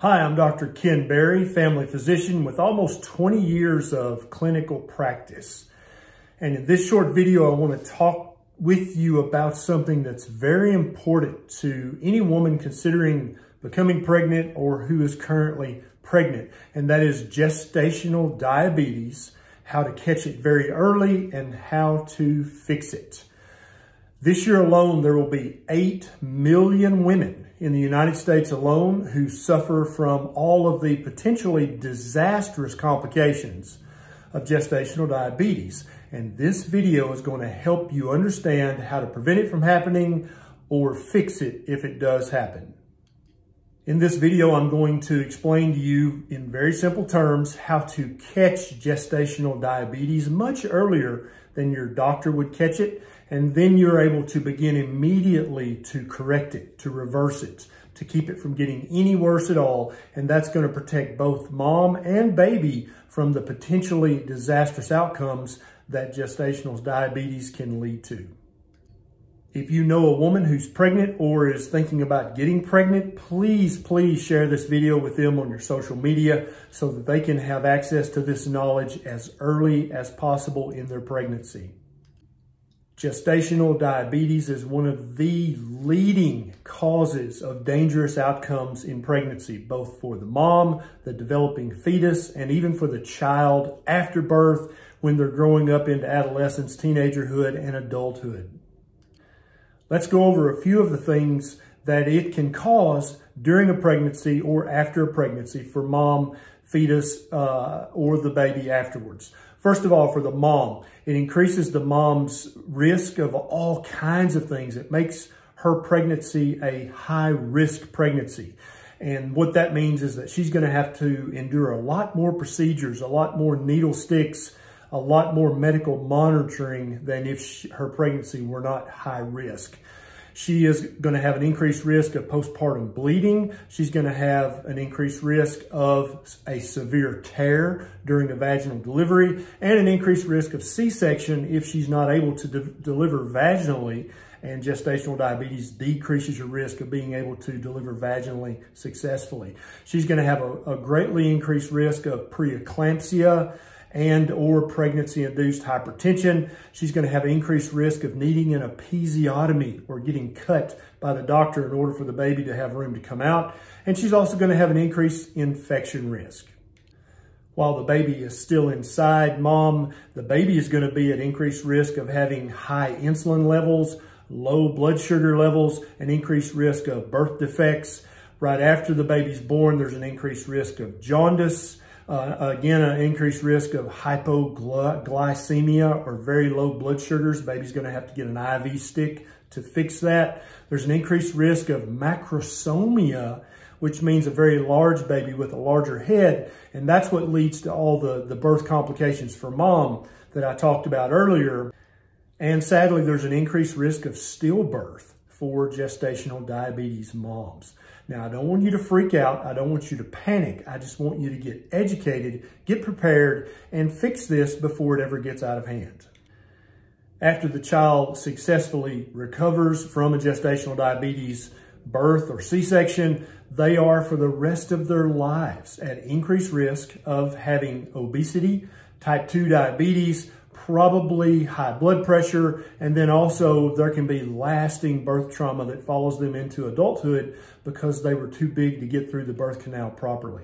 Hi, I'm Dr. Ken Berry, family physician with almost 20 years of clinical practice. And in this short video, I want to talk with you about something that's very important to any woman considering becoming pregnant or who is currently pregnant. And that is gestational diabetes, how to catch it very early and how to fix it. This year alone, there will be 8 million women in the United States alone who suffer from all of the potentially disastrous complications of gestational diabetes. And this video is going to help you understand how to prevent it from happening or fix it if it does happen. In this video, I'm going to explain to you in very simple terms how to catch gestational diabetes much earlier than your doctor would catch it. And then you're able to begin immediately to correct it, to reverse it, to keep it from getting any worse at all. And that's going to protect both mom and baby from the potentially disastrous outcomes that gestational diabetes can lead to. If you know a woman who's pregnant or is thinking about getting pregnant, please, please share this video with them on your social media so that they can have access to this knowledge as early as possible in their pregnancy. Gestational diabetes is one of the leading causes of dangerous outcomes in pregnancy, both for the mom, the developing fetus, and even for the child after birth when they're growing up into adolescence, teenagerhood, and adulthood. Let's go over a few of the things that it can cause during a pregnancy or after a pregnancy for mom, fetus, uh, or the baby afterwards. First of all, for the mom, it increases the mom's risk of all kinds of things. It makes her pregnancy a high risk pregnancy. And what that means is that she's going to have to endure a lot more procedures, a lot more needle sticks, a lot more medical monitoring than if she, her pregnancy were not high risk. She is going to have an increased risk of postpartum bleeding. She's going to have an increased risk of a severe tear during a vaginal delivery and an increased risk of C-section if she's not able to de deliver vaginally and gestational diabetes decreases your risk of being able to deliver vaginally successfully. She's going to have a, a greatly increased risk of preeclampsia, and or pregnancy-induced hypertension. She's going to have increased risk of needing an episiotomy or getting cut by the doctor in order for the baby to have room to come out. And she's also going to have an increased infection risk. While the baby is still inside mom, the baby is going to be at increased risk of having high insulin levels, low blood sugar levels, an increased risk of birth defects. Right after the baby's born, there's an increased risk of jaundice, uh, again, an increased risk of hypoglycemia or very low blood sugars. Baby's going to have to get an IV stick to fix that. There's an increased risk of macrosomia, which means a very large baby with a larger head. And that's what leads to all the, the birth complications for mom that I talked about earlier. And sadly, there's an increased risk of stillbirth for gestational diabetes moms. Now, I don't want you to freak out. I don't want you to panic. I just want you to get educated, get prepared, and fix this before it ever gets out of hand. After the child successfully recovers from a gestational diabetes birth or C-section, they are for the rest of their lives at increased risk of having obesity, type 2 diabetes, probably high blood pressure, and then also there can be lasting birth trauma that follows them into adulthood because they were too big to get through the birth canal properly.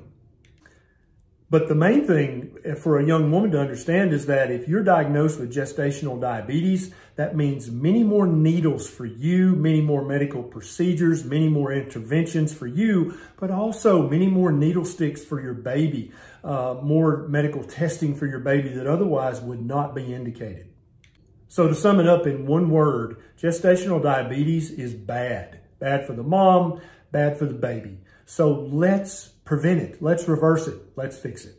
But the main thing for a young woman to understand is that if you're diagnosed with gestational diabetes, that means many more needles for you, many more medical procedures, many more interventions for you, but also many more needle sticks for your baby, uh, more medical testing for your baby that otherwise would not be indicated. So to sum it up in one word, gestational diabetes is bad. Bad for the mom, bad for the baby. So let's prevent it. Let's reverse it. Let's fix it.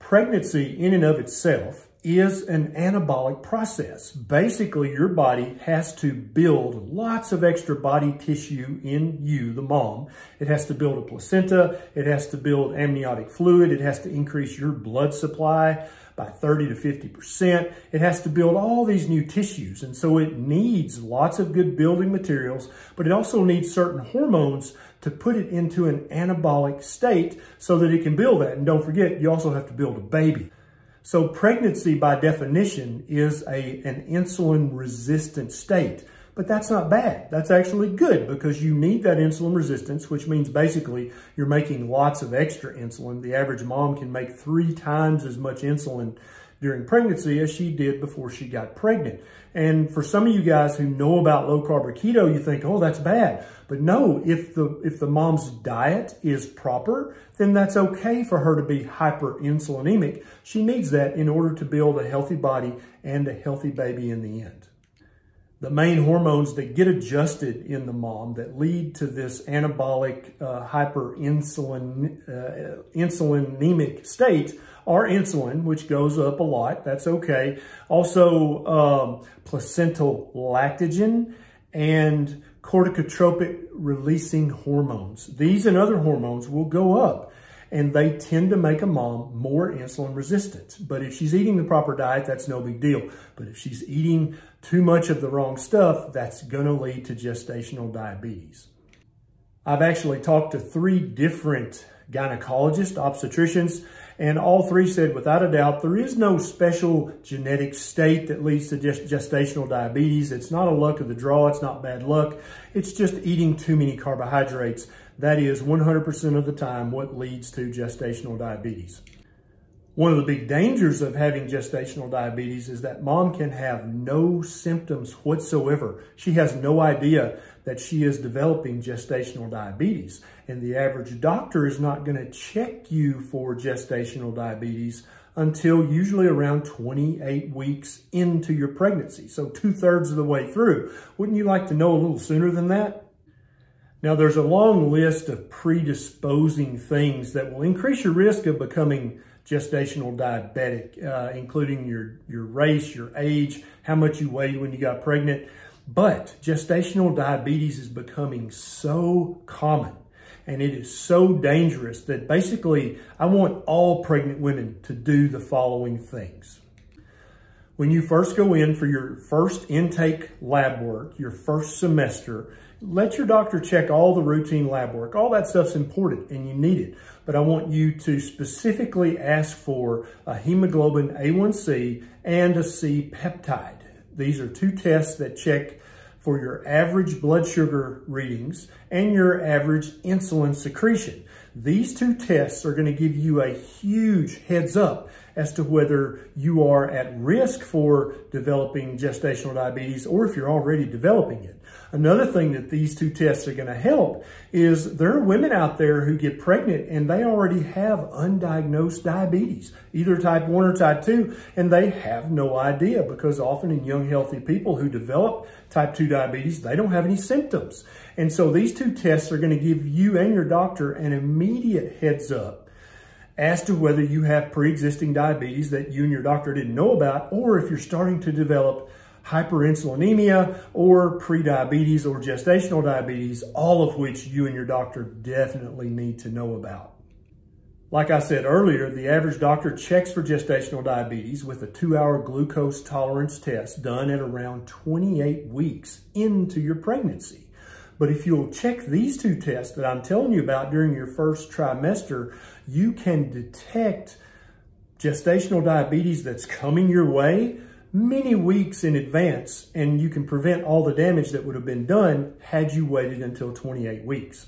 Pregnancy in and of itself is an anabolic process. Basically, your body has to build lots of extra body tissue in you, the mom. It has to build a placenta. It has to build amniotic fluid. It has to increase your blood supply. By 30 to 50%. It has to build all these new tissues. And so it needs lots of good building materials, but it also needs certain hormones to put it into an anabolic state so that it can build that. And don't forget, you also have to build a baby. So pregnancy by definition is a, an insulin resistant state. But that's not bad. That's actually good because you need that insulin resistance, which means basically you're making lots of extra insulin. The average mom can make three times as much insulin during pregnancy as she did before she got pregnant. And for some of you guys who know about low carb or keto, you think, oh, that's bad. But no, if the, if the mom's diet is proper, then that's okay for her to be hyperinsulinemic. She needs that in order to build a healthy body and a healthy baby in the end the main hormones that get adjusted in the mom that lead to this anabolic uh, hyperinsulin uh, insulinemic state are insulin, which goes up a lot. That's okay. Also, um, placental lactogen and corticotropic releasing hormones. These and other hormones will go up and they tend to make a mom more insulin resistant. But if she's eating the proper diet, that's no big deal. But if she's eating too much of the wrong stuff, that's gonna lead to gestational diabetes. I've actually talked to three different gynecologists, obstetricians, and all three said without a doubt, there is no special genetic state that leads to gest gestational diabetes. It's not a luck of the draw. It's not bad luck. It's just eating too many carbohydrates. That is 100% of the time what leads to gestational diabetes. One of the big dangers of having gestational diabetes is that mom can have no symptoms whatsoever. She has no idea that she is developing gestational diabetes. And the average doctor is not going to check you for gestational diabetes until usually around 28 weeks into your pregnancy. So two thirds of the way through. Wouldn't you like to know a little sooner than that? Now, there's a long list of predisposing things that will increase your risk of becoming gestational diabetic, uh, including your, your race, your age, how much you weighed when you got pregnant. But gestational diabetes is becoming so common and it is so dangerous that basically I want all pregnant women to do the following things. When you first go in for your first intake lab work, your first semester, let your doctor check all the routine lab work. All that stuff's important and you need it. But I want you to specifically ask for a hemoglobin A1C and a C-peptide. These are two tests that check for your average blood sugar readings and your average insulin secretion. These two tests are going to give you a huge heads up as to whether you are at risk for developing gestational diabetes or if you're already developing it. Another thing that these two tests are going to help is there are women out there who get pregnant and they already have undiagnosed diabetes, either type 1 or type 2, and they have no idea because often in young healthy people who develop type 2 diabetes, they don't have any symptoms. And so these two tests are going to give you and your doctor an immediate heads up as to whether you have pre-existing diabetes that you and your doctor didn't know about, or if you're starting to develop hyperinsulinemia or prediabetes or gestational diabetes, all of which you and your doctor definitely need to know about. Like I said earlier, the average doctor checks for gestational diabetes with a two-hour glucose tolerance test done at around 28 weeks into your pregnancy. But if you'll check these two tests that I'm telling you about during your first trimester, you can detect gestational diabetes that's coming your way many weeks in advance and you can prevent all the damage that would have been done had you waited until 28 weeks.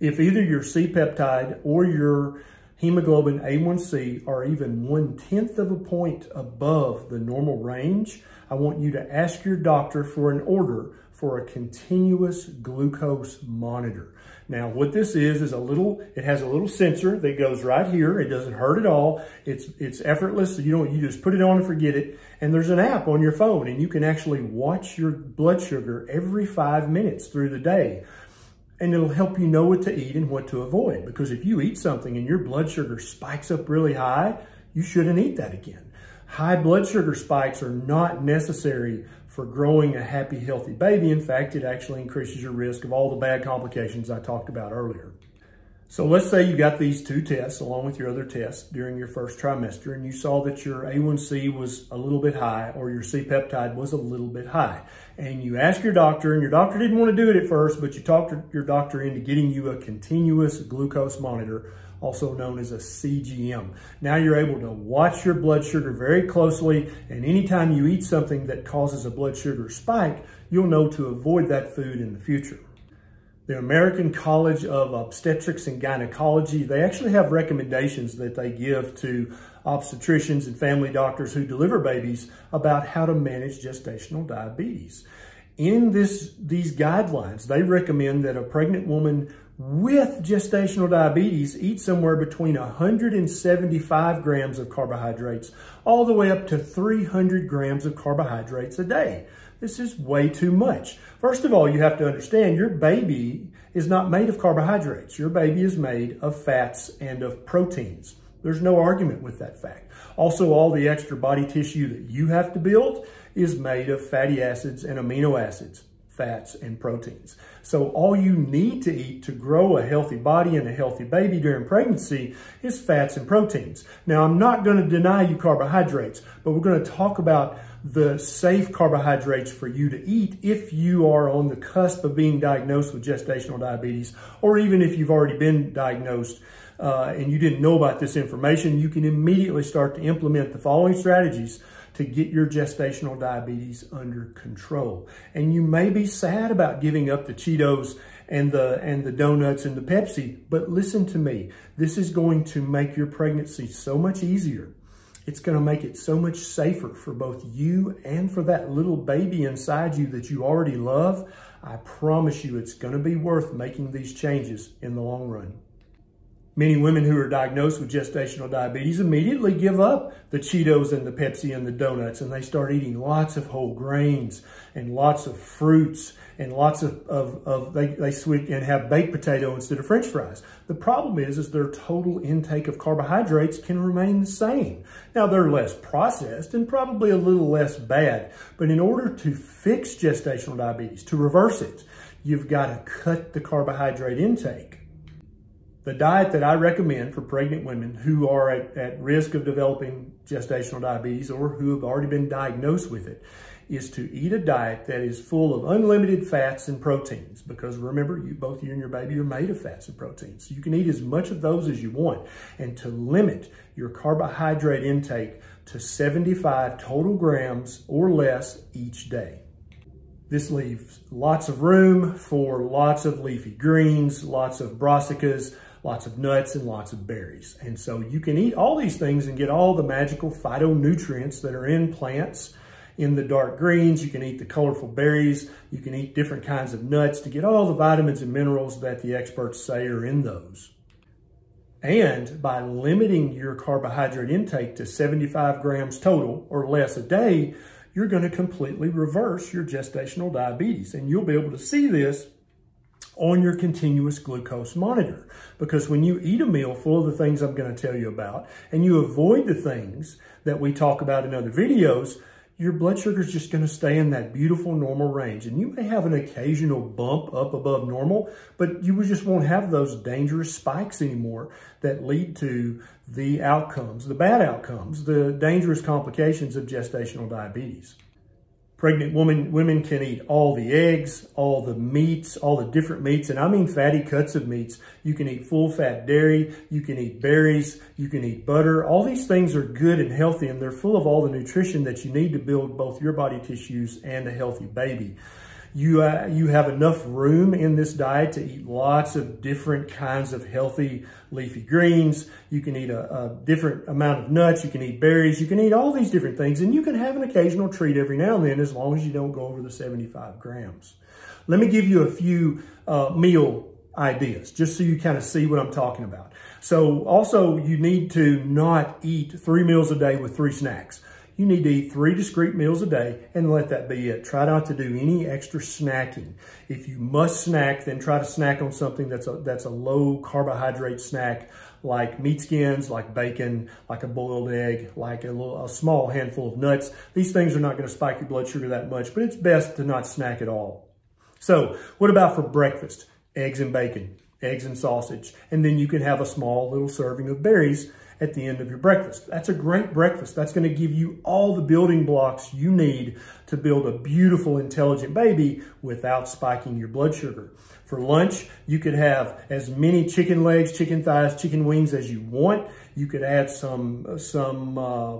If either your C-peptide or your hemoglobin A1C are even one-tenth of a point above the normal range, I want you to ask your doctor for an order for a continuous glucose monitor. Now, what this is, is a little, it has a little sensor that goes right here. It doesn't hurt at all. It's, it's effortless. You don't, you just put it on and forget it. And there's an app on your phone and you can actually watch your blood sugar every five minutes through the day. And it'll help you know what to eat and what to avoid. Because if you eat something and your blood sugar spikes up really high, you shouldn't eat that again. High blood sugar spikes are not necessary for growing a happy, healthy baby. In fact, it actually increases your risk of all the bad complications I talked about earlier. So let's say you got these two tests along with your other tests during your first trimester and you saw that your A1C was a little bit high or your C-peptide was a little bit high. And you asked your doctor and your doctor didn't want to do it at first, but you talked your doctor into getting you a continuous glucose monitor, also known as a CGM. Now you're able to watch your blood sugar very closely and anytime you eat something that causes a blood sugar spike, you'll know to avoid that food in the future the American College of Obstetrics and Gynecology, they actually have recommendations that they give to obstetricians and family doctors who deliver babies about how to manage gestational diabetes. In this, these guidelines, they recommend that a pregnant woman with gestational diabetes eat somewhere between 175 grams of carbohydrates all the way up to 300 grams of carbohydrates a day. This is way too much. First of all, you have to understand your baby is not made of carbohydrates. Your baby is made of fats and of proteins. There's no argument with that fact. Also, all the extra body tissue that you have to build is made of fatty acids and amino acids, fats and proteins. So all you need to eat to grow a healthy body and a healthy baby during pregnancy is fats and proteins. Now, I'm not going to deny you carbohydrates, but we're going to talk about the safe carbohydrates for you to eat if you are on the cusp of being diagnosed with gestational diabetes, or even if you've already been diagnosed uh, and you didn't know about this information, you can immediately start to implement the following strategies to get your gestational diabetes under control. And you may be sad about giving up the Cheetos and the and the donuts and the Pepsi, but listen to me. This is going to make your pregnancy so much easier it's going to make it so much safer for both you and for that little baby inside you that you already love. I promise you it's going to be worth making these changes in the long run. Many women who are diagnosed with gestational diabetes immediately give up the Cheetos and the Pepsi and the donuts and they start eating lots of whole grains and lots of fruits and lots of, of, of they, they switch and have baked potato instead of french fries. The problem is, is their total intake of carbohydrates can remain the same. Now they're less processed and probably a little less bad, but in order to fix gestational diabetes, to reverse it, you've got to cut the carbohydrate intake. The diet that I recommend for pregnant women who are at, at risk of developing gestational diabetes or who have already been diagnosed with it is to eat a diet that is full of unlimited fats and proteins. Because remember you both you and your baby are made of fats and proteins. So you can eat as much of those as you want. And to limit your carbohydrate intake to 75 total grams or less each day. This leaves lots of room for lots of leafy greens lots of brassicas lots of nuts and lots of berries. And so you can eat all these things and get all the magical phytonutrients that are in plants in the dark greens. You can eat the colorful berries. You can eat different kinds of nuts to get all the vitamins and minerals that the experts say are in those. And by limiting your carbohydrate intake to 75 grams total or less a day, you're going to completely reverse your gestational diabetes. And you'll be able to see this on your continuous glucose monitor. Because when you eat a meal full of the things I'm going to tell you about, and you avoid the things that we talk about in other videos, your blood sugar is just going to stay in that beautiful normal range. And you may have an occasional bump up above normal, but you just won't have those dangerous spikes anymore that lead to the outcomes, the bad outcomes, the dangerous complications of gestational diabetes. Pregnant women, women can eat all the eggs, all the meats, all the different meats, and I mean fatty cuts of meats. You can eat full fat dairy, you can eat berries, you can eat butter. All these things are good and healthy and they're full of all the nutrition that you need to build both your body tissues and a healthy baby. You, uh, you have enough room in this diet to eat lots of different kinds of healthy leafy greens. You can eat a, a, different amount of nuts. You can eat berries. You can eat all these different things. And you can have an occasional treat every now and then as long as you don't go over the 75 grams. Let me give you a few uh, meal ideas just so you kind of see what I'm talking about. So also you need to not eat three meals a day with three snacks you need to eat three discrete meals a day and let that be it. Try not to do any extra snacking. If you must snack, then try to snack on something that's a, that's a low carbohydrate snack like meat skins, like bacon, like a boiled egg, like a, little, a small handful of nuts. These things are not going to spike your blood sugar that much, but it's best to not snack at all. So what about for breakfast? Eggs and bacon. eggs and sausage. And then you can have a small little serving of berries at the end of your breakfast. That's a great breakfast. That's going to give you all the building blocks you need to build a beautiful, intelligent baby without spiking your blood sugar. For lunch, you could have as many chicken legs, chicken thighs, chicken wings as you want. You could add some, some uh,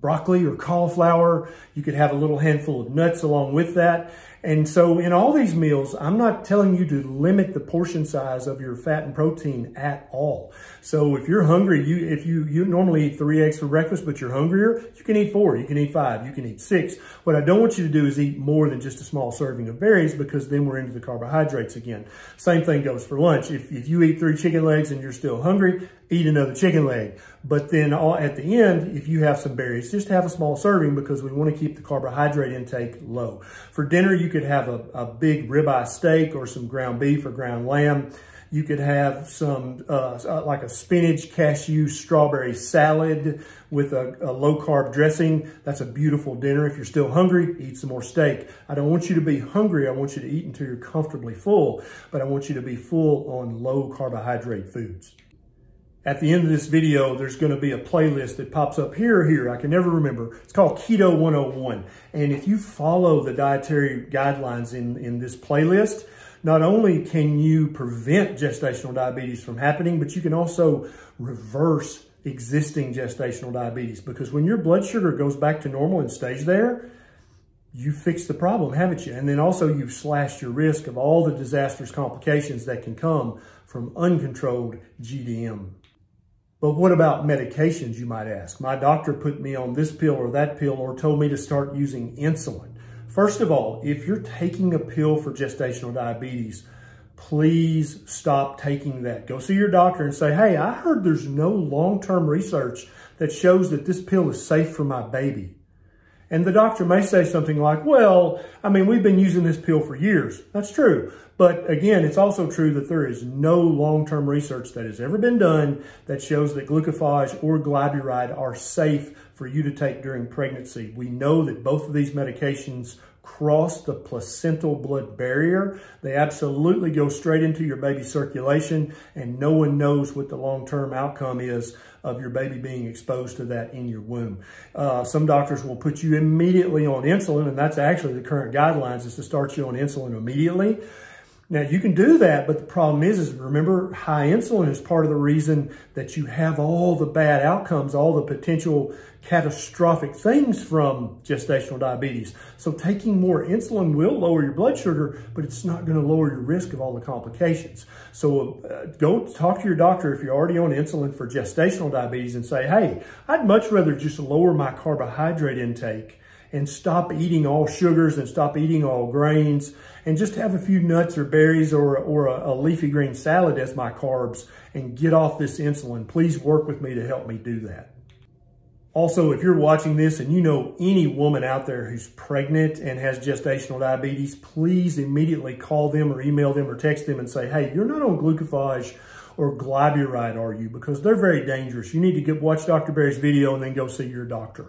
broccoli or cauliflower. You could have a little handful of nuts along with that. And so in all these meals, I'm not telling you to limit the portion size of your fat and protein at all. So if you're hungry, you if you you normally eat three eggs for breakfast, but you're hungrier, you can eat four, you can eat five, you can eat six. What I don't want you to do is eat more than just a small serving of berries because then we're into the carbohydrates again. Same thing goes for lunch. If, if you eat three chicken legs and you're still hungry, eat another chicken leg. But then all, at the end, if you have some berries, just have a small serving because we want to keep the carbohydrate intake low. For dinner, you could have a, a big ribeye steak or some ground beef or ground lamb. You could have some, uh, uh like a spinach, cashew, strawberry salad with a, a, low carb dressing. That's a beautiful dinner. If you're still hungry, eat some more steak. I don't want you to be hungry. I want you to eat until you're comfortably full, but I want you to be full on low carbohydrate foods. At the end of this video, there's gonna be a playlist that pops up here here. I can never remember. It's called Keto 101. And if you follow the dietary guidelines in, in this playlist, not only can you prevent gestational diabetes from happening, but you can also reverse existing gestational diabetes because when your blood sugar goes back to normal and stays there, you fixed the problem, haven't you? And then also you've slashed your risk of all the disastrous complications that can come from uncontrolled GDM. But what about medications, you might ask? My doctor put me on this pill or that pill or told me to start using insulin. First of all, if you're taking a pill for gestational diabetes, please stop taking that. Go see your doctor and say, hey, I heard there's no long-term research that shows that this pill is safe for my baby. And the doctor may say something like, well, I mean, we've been using this pill for years. That's true. But again, it's also true that there is no long-term research that has ever been done that shows that glucophage or glyburide are safe for you to take during pregnancy. We know that both of these medications cross the placental blood barrier. They absolutely go straight into your baby's circulation and no one knows what the long-term outcome is of your baby being exposed to that in your womb. Uh, some doctors will put you immediately on insulin and that's actually the current guidelines is to start you on insulin immediately. Now you can do that, but the problem is, is remember high insulin is part of the reason that you have all the bad outcomes, all the potential catastrophic things from gestational diabetes. So taking more insulin will lower your blood sugar, but it's not going to lower your risk of all the complications. So uh, go talk to your doctor if you're already on insulin for gestational diabetes and say, hey, I'd much rather just lower my carbohydrate intake and stop eating all sugars and stop eating all grains and just have a few nuts or berries or, or a, a leafy green salad as my carbs and get off this insulin. Please work with me to help me do that. Also, if you're watching this and you know any woman out there who's pregnant and has gestational diabetes, please immediately call them or email them or text them and say, hey, you're not on glucophage or glyburide, are you? Because they're very dangerous. You need to get watch Dr. Berry's video and then go see your doctor.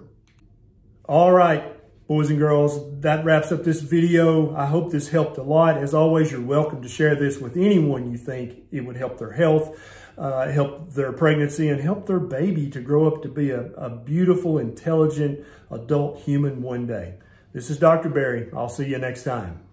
All right, boys and girls, that wraps up this video. I hope this helped a lot. As always, you're welcome to share this with anyone you think it would help their health, uh, help their pregnancy, and help their baby to grow up to be a, a beautiful, intelligent adult human one day. This is Dr. Berry. I'll see you next time.